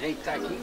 ajeitar aqui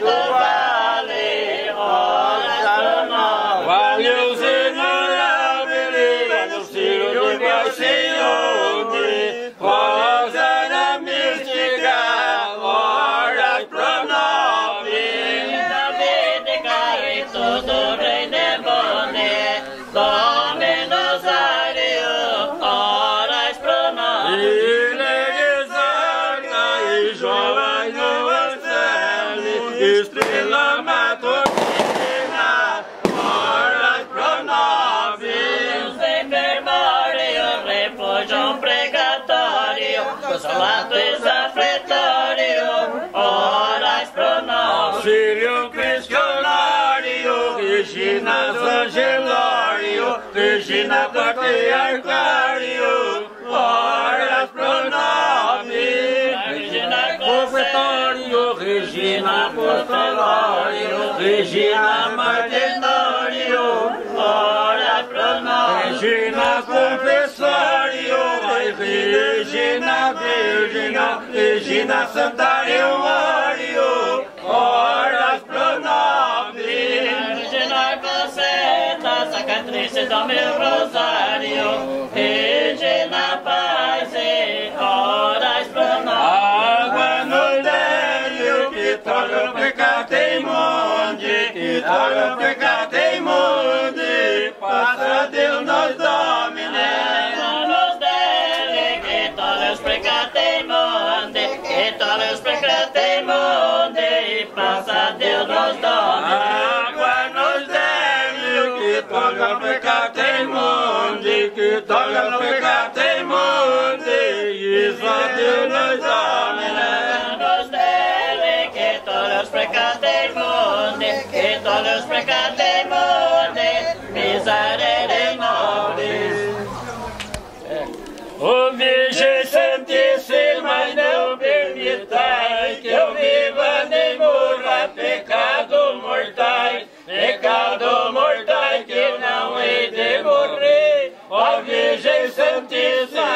Bolivar. Auxílio questionário, Regina Angelório, Regina Patriarcário, horas pro nome. Regina Confetório, Regina Apostolório, Regina Martenório, horas pro nós. Regina Confessório, Regina Virgina, Regina Santarioário, Sacatrice do meu rosário, Regina Paz, e horas pro nós. Água no délio, que torna o pecado imundo, que torna o pecado imundo, passa Deus nos domine. Manos dele, que todos os pecados imunde, que todos os pecados imunde, passa Deus nos domine. Água nos délio, que torna o pecado imundo, que torna o pecado imundo, isso a Deus nos domine. Manos dele, que todos os pecados imunde, que todos os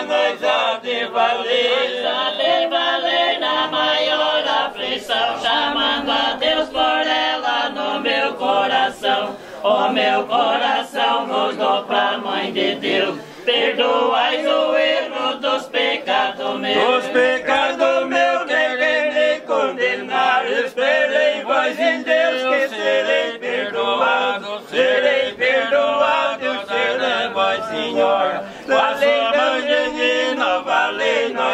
nós há de valer. Há de valer na maior aflição, chamando a Deus por ela no meu coração. Ó oh, meu coração, rogou pra Mãe de Deus, perdoai o erro dos pecados meus. Dos pecados meus, neguei me condenar, esperei vós em Deus que serei perdoado, serei perdoado, serei vós, Senhor. senhora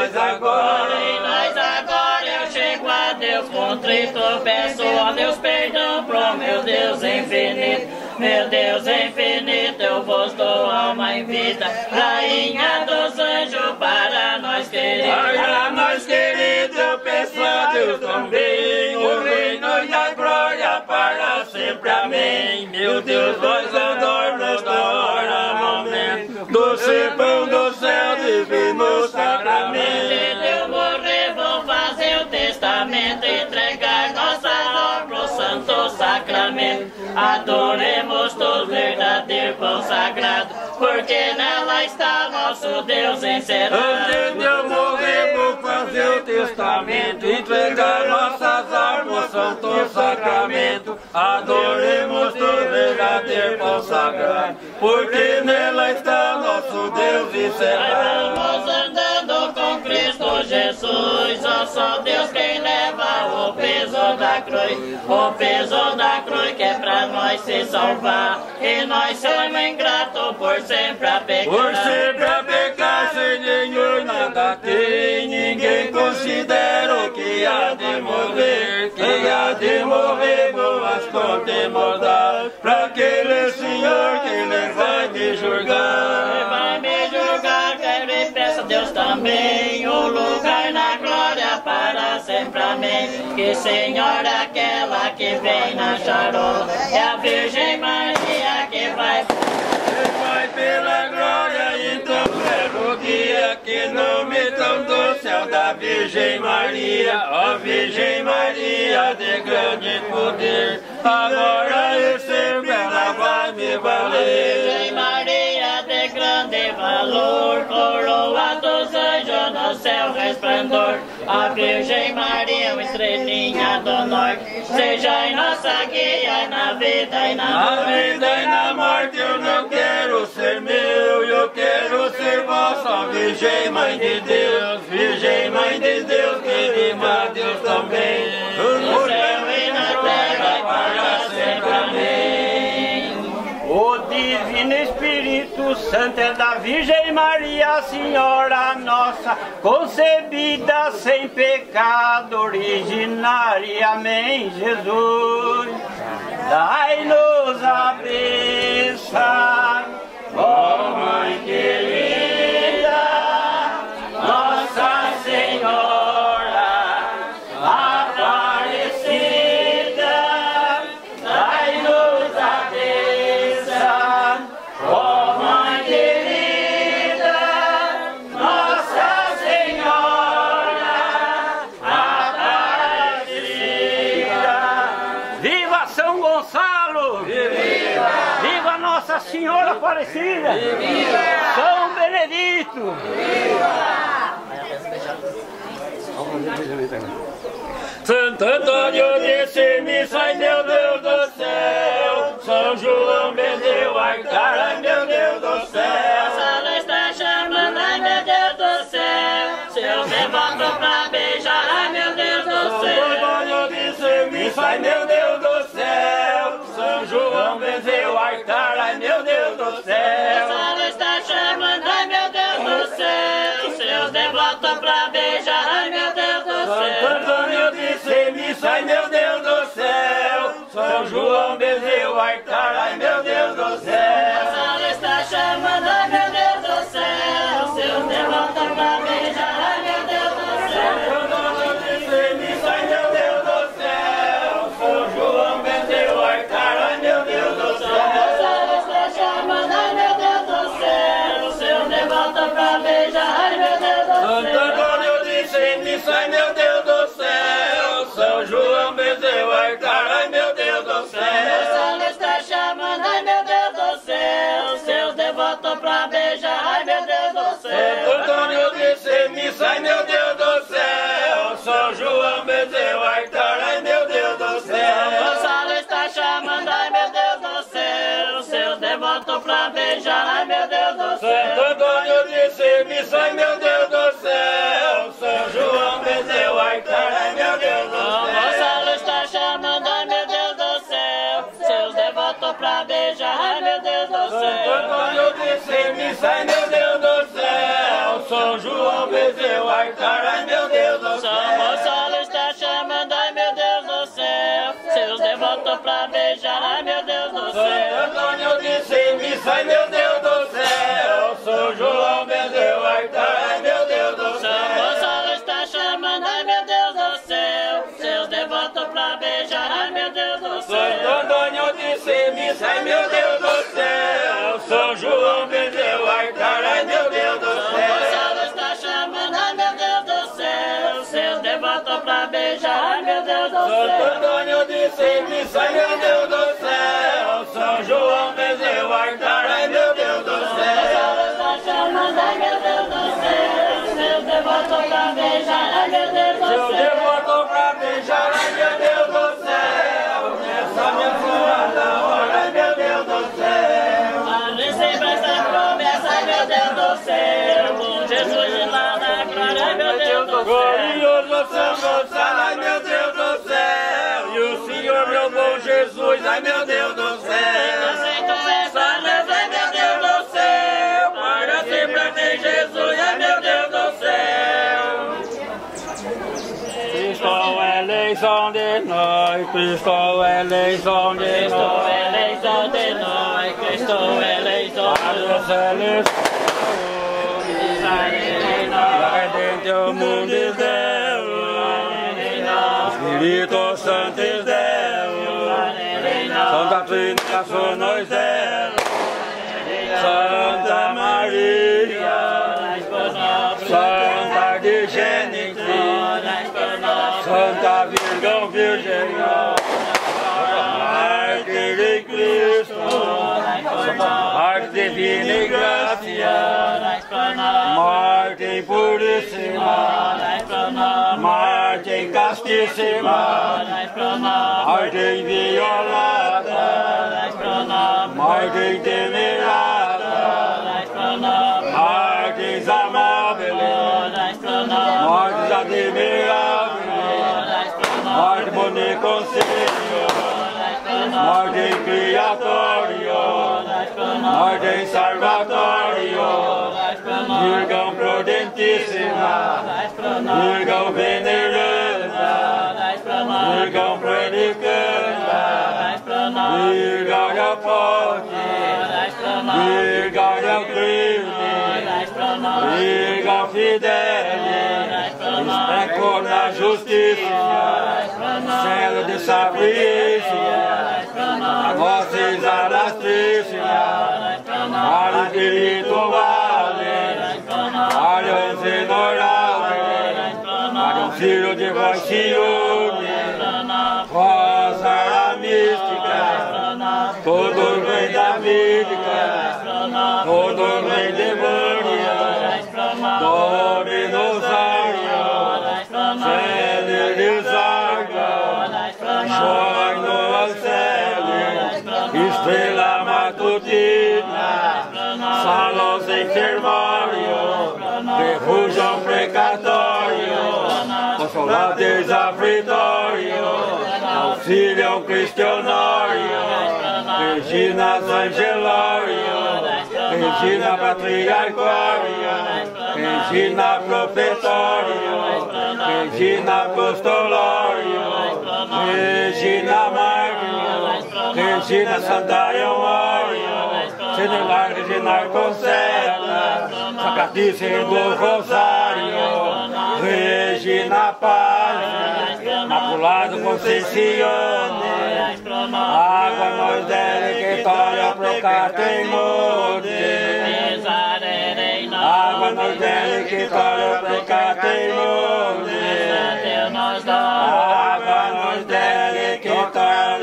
nós agora, em nós agora eu chego a Deus contrito, peço a Deus perdão pro meu Deus infinito. Meu Deus infinito, eu vos dou alma e vida, Rainha dos anjos, para nós queridos. Para nós queridos, eu peço a Deus também, o reino e a glória para sempre, amém. Meu Deus, nós adoramos, adora, amém doce pão do céu divino, sabe? Adoremos todos verdadeiro pão sagrado, porque nela está nosso Deus encerrado. Antes de eu morrer, vou fazer o testamento, entregar nossas almas ao santo sacramento. Adoremos o verdadeiro pão sagrado, porque nela está nosso Deus encerrado. Vamos Cristo Jesus, ó só Deus quem leva o peso da cruz, o peso da cruz que é pra nós se salvar, e nós somos ingratos por sempre a pecar. Por sempre a pecar sem nenhum nada tem, ninguém. Considera o que há de morrer, que há de morrer boas contas pra sempre, amém. Que Senhora aquela que vem na charola é a Virgem Maria que vai. Ele vai pela glória, então quero o dia que não me tão do céu da Virgem Maria, ó Virgem Maria de grande poder, agora e sempre ela vai me valer. Virgem Maria de grande valor, céu resplendor. A Virgem Maria, uma estrelinha do norte, seja em nossa guia na vida e na Na morte. vida e na morte eu não quero ser meu, eu quero ser vossa Virgem Mãe de Deus, Virgem Mãe de Deus, que viva a Deus também. No céu e na terra para sempre, amém. O Divino Espírito Santo é da Virgem Maria, Senhora Nossa, concebida sem pecado originária. Amém, Jesus. Dai-nos a bênção, ó Mãe querida, Gonçalo! Viva! Viva Nossa Senhora Aparecida! Viva! São Benedito! Santo Antônio de Semissa, ai meu Deus do céu, São João Bedeu, Arcar, ai meu Deus do céu. Está chamando, ai meu Deus do céu. Seus devotos pra beijar, ai meu Deus do céu. Antônio de ai meu Deus do céu, João Bezeu, Arcar, ai meu Deus do céu. Sala está chamando, ai meu Deus do céu. Seus devotos pra beijar, ai meu Deus do Santo céu. Antônio de Semissa, ai meu Deus do céu, São João Bezeu, Arcar, ai pra beijar, ai meu Deus do Santo céu. Antônio de Semissa, ai meu Deus pra beijar, ai meu Deus do Santo céu. Antônio de Semissa, ai meu Deus do céu, São João Bezeu, Arcar, ai meu Deus do céu. Sala está chamando, ai meu Deus do céu. Seus devotos pra beijar, ai meu Deus do Santo céu. Antônio de Semissa, ai meu Deus do céu, São João Bezeu, Arcar, ai meu Deus pra beijar, ai meu Deus do Santo céu. Antônio disse missa, ai meu Deus do céu. São João benzeu o altar, ai meu Deus do São céu. Gonçalo está chamando, ai meu Deus do céu. Seus devotos pra beijar, ai meu Deus do Santo céu. Antônio disse missa, ai meu Deus do céu. São João benzeu o altar, ai meu Deus do São céu. Gonçalo está chamando, ai meu Deus do céu. Seus devotos pra beijar, ai meu Santo. Antônio disse missa, ai meu Deus do céu. São João benzeu o altar, ai meu Deus do céu. Chamando, ai meu Deus do céu. Seus devotos pra beijar, ai meu Deus do Seu céu. devoto pra beijar, ai meu Deus do céu. Nessa abençoada hora, ai meu Deus do céu. A receba essa promessa, ai meu Deus do céu. Com Jesus de lá na glória, ai meu Deus do céu. Glorioso São Gonçalo, ai meu Deus do céu. Aliança, ai meu Deus do céu. Para sempre amém, Jesus, ai meu Deus do céu. É eleição de nós, Cristo é eleição de nós. eleição de nós, Cristo eleição de celestial, vai dentro do mundo de Deus. Espírito Santo de Deus, Santa Trinidade somos Deus, Santa Maria, Santa de Gênesis, Santa Virgão Virgem, Mártir de Cristo, Marte divina graça, Marte puríssima, Marte castíssima, Marte inviolada, Marte temerada, Marte amável, Marte admirável, Marte boni conselho, Marte criatório, Marte salvatório, Virgão prudentíssima, Virgão veneranda, Virgão predicanda, Virgão apote, Virgão crime, Virgão fidele, Especo na justiça, Celo de sabrícia, Voces alastrícia, Vale espirituale, Zenorale, Vale um filho de ciúme, Vós a mística, Todos vêm da mística, Todos vêm de Vânia, Dominosário, Celerizarga, Joy no Alcele, Estrela Matutina, Salões enfermário, Refúgio precatório, Consoladores aflitório, Auxílio questionário, Regina Angelório, Regina patriarcária, Regina profetório, Regina apostolório, Regina Mário, Regina Santariomário, Senelar Regina Conceta, Sacratíssimo do Rosário, Regina Paz, Imaculado Conceição, Água nós dele que torna procatemode. Água nós dele que torna procatemode. Água nós dele que torna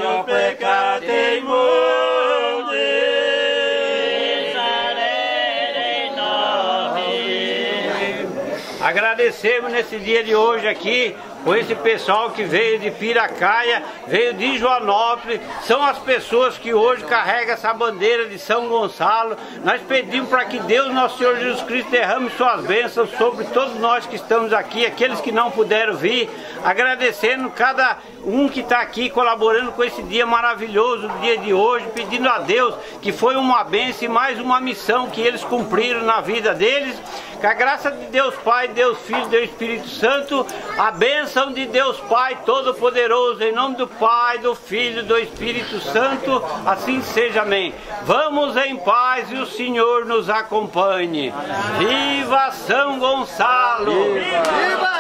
Agradecemos nesse dia de hoje aqui com esse pessoal que veio de Piracaia, veio de Joanópolis, são as pessoas que hoje carregam essa bandeira de São Gonçalo. Nós pedimos para que Deus, nosso Senhor Jesus Cristo, derrame suas bênçãos sobre todos nós que estamos aqui, aqueles que não puderam vir, agradecendo cada um que está aqui colaborando com esse dia maravilhoso, o dia de hoje, pedindo a Deus que foi uma bênção e mais uma missão que eles cumpriram na vida deles. Que a graça de Deus Pai, Deus Filho, Deus Espírito Santo, a bênção de Deus Pai Todo-Poderoso, em nome do Pai, do Filho do Espírito Santo, assim seja, amém. Vamos em paz e o Senhor nos acompanhe. Viva São Gonçalo! Viva!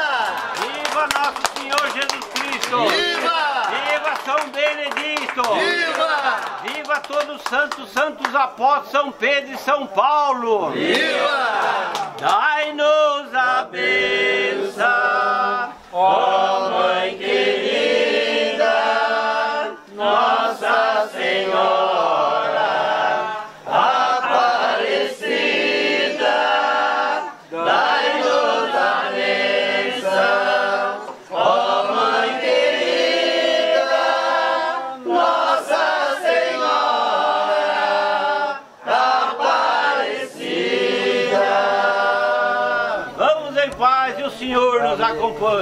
Viva nosso Senhor Jesus Cristo! Viva! Viva São Benedito! Viva! Viva todos os santos, santos apóstolos, São Pedro e São Paulo! Viva! Dai-nos a bênção, ó Mãe querida, Nossa Senhora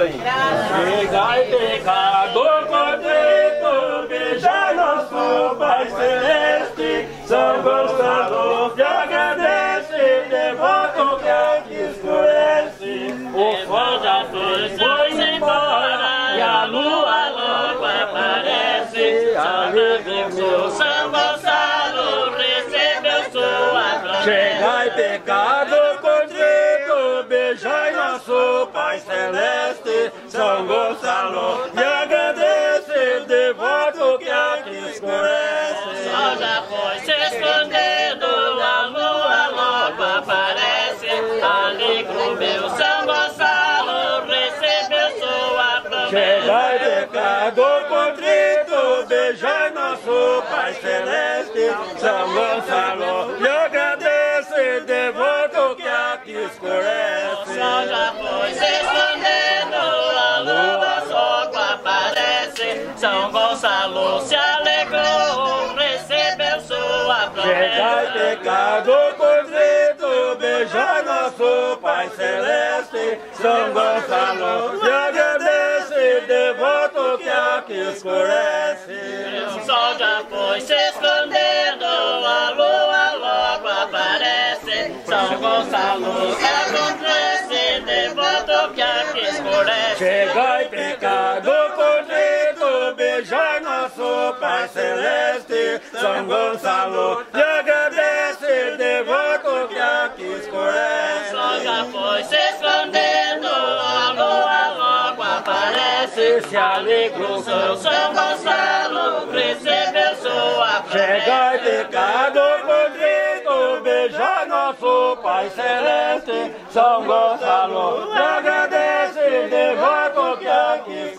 acompanhe. Chegai pecador contrito, beija nosso Pai Celeste, São Gonçalo te agradece, devoto que aqui escurece. O sol já foi, foi embora e a lua logo aparece. Salve-o São Gonçalo, recebeu sua promessa. Chegai pecador Pai Celeste, São Gonçalo te agradece, devoto que aqui escurece. sol já foi se escondendo, a lua logo aparece. Alegro meu São Gonçalo, recebeu sua promessa. Chegai pecador contrito, beijai nosso Pai Celeste, São Gonçalo te que aqui O escurece. sol já foi se escondendo, a lua logo aparece. São Gonçalo se alegrou, recebeu sua Chegai promessa. pecador contrito, beijai nosso Pai Celeste, São Gonçalo te agradece, devoto que aqui escurece. O sol já foi se escondendo, São Gonçalo acontece, devoto que aqui escurece. Chegai pecador contrito, beijai nosso Pai Celeste, São Gonçalo te agradece, devoto que aqui escurece. já foi se escondendo, aparece. Se alegrou São São Gonçalo, recebeu sua Chegai pecador contrito, beijai nosso Pai Celeste, São Gonçalo te agradece, devoto que aqui